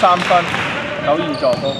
三分，九二助攻。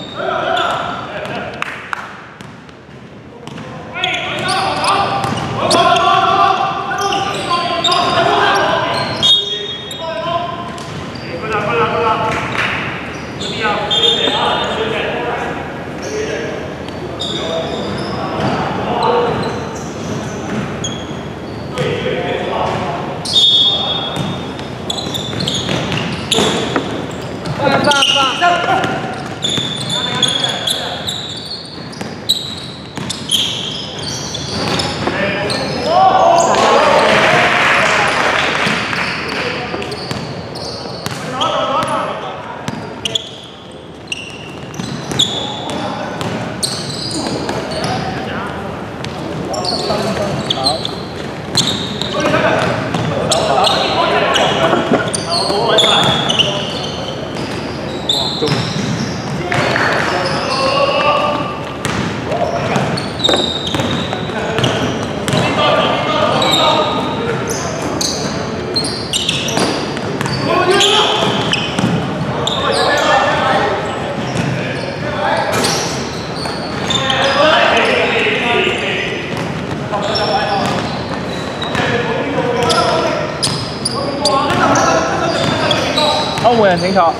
后門人请坐。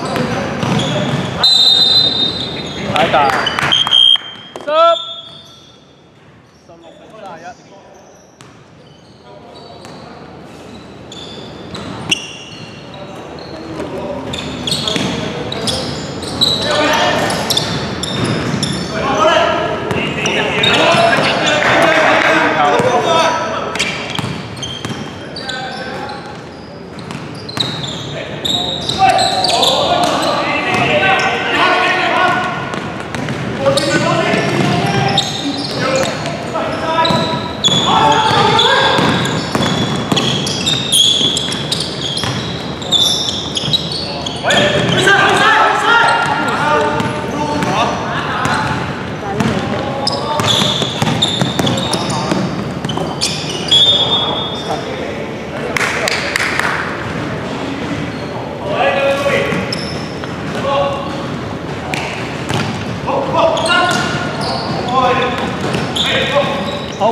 太大。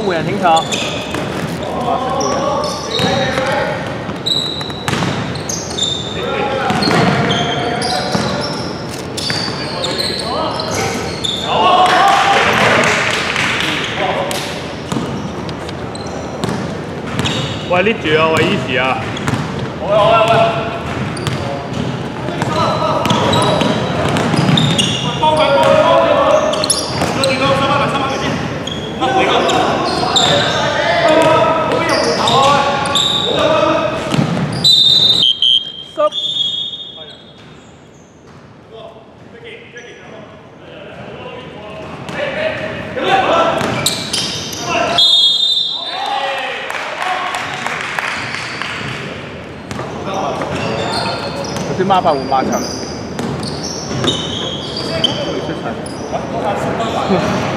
好，湖人請坐。喂，呢住啊，喂，easy 啊。好啊，好啊，好啊。孖拍換孖層。炒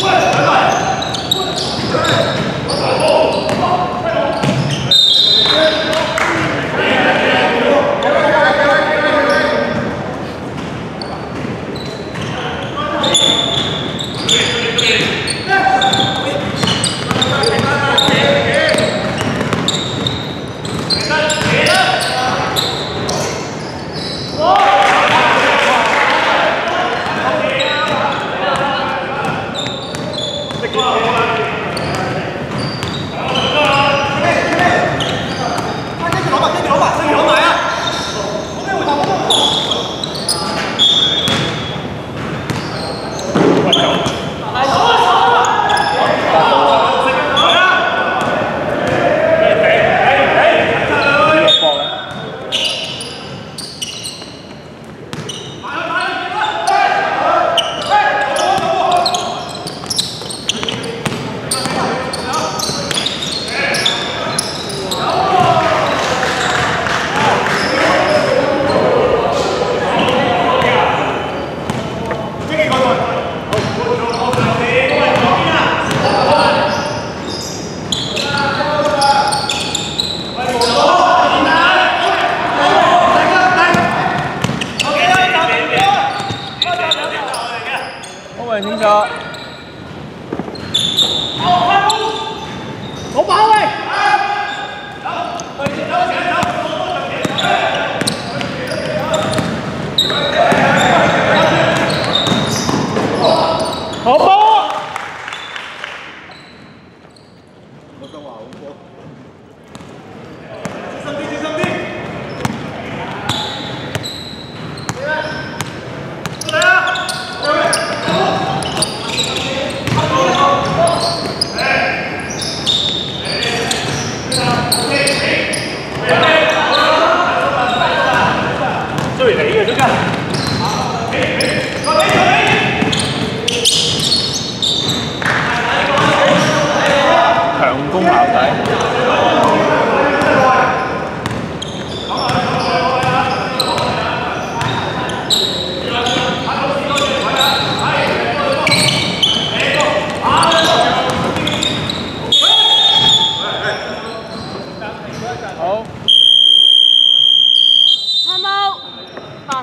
快来！快来！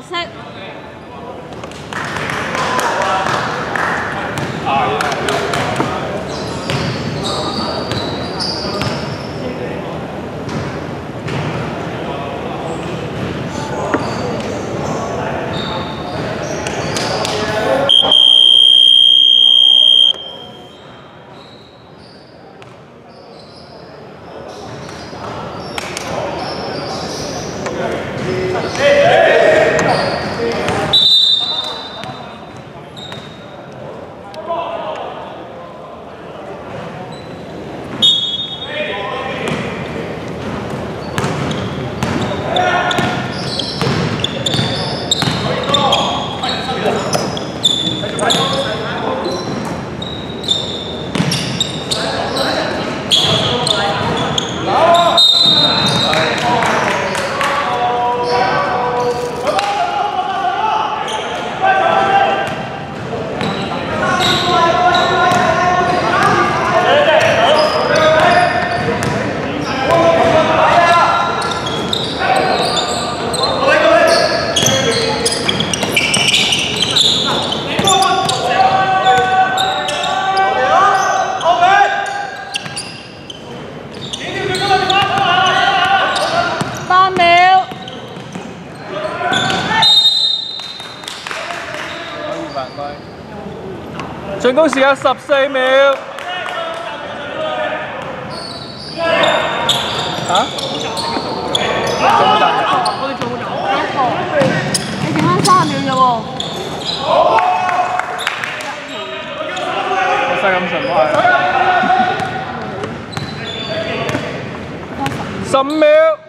set 进攻时间十四秒。吓？中站。你剩翻三十秒啫喎。我西咁顺快。十五秒。